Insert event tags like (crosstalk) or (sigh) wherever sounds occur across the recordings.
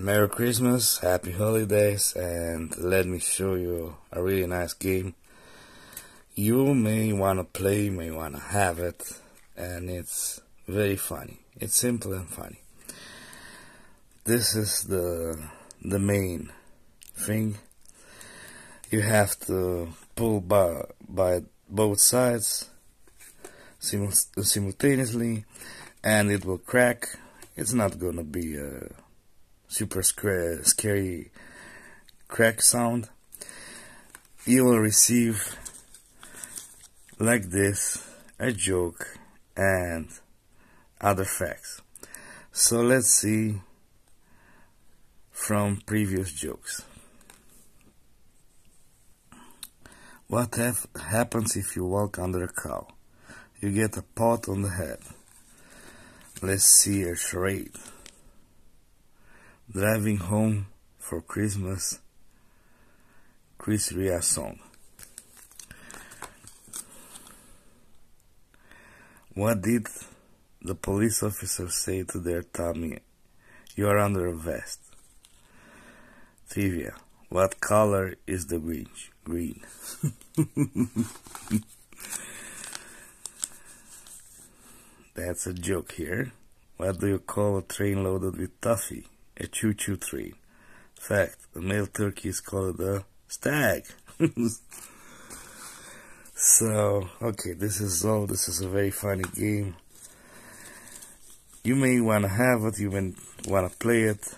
Merry Christmas, Happy Holidays, and let me show you a really nice game. You may wanna play, may wanna have it, and it's very funny. It's simple and funny. This is the the main thing. You have to pull by by both sides simultaneously, and it will crack. It's not gonna be a super scary crack sound, you will receive like this a joke and other facts. So let's see from previous jokes. What happens if you walk under a cow? You get a pot on the head. Let's see a charade driving home for Christmas, Chris Rea song. What did the police officer say to their Tommy? You are under arrest. Trivia. What color is the green? Green. (laughs) That's a joke here. What do you call a train loaded with toffee? A choo-choo train. Fact, a male turkey is called a stag. (laughs) so, okay, this is all. This is a very funny game. You may want to have it, you may want to play it.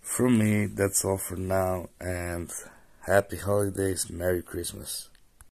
From me, that's all for now, and happy holidays, Merry Christmas.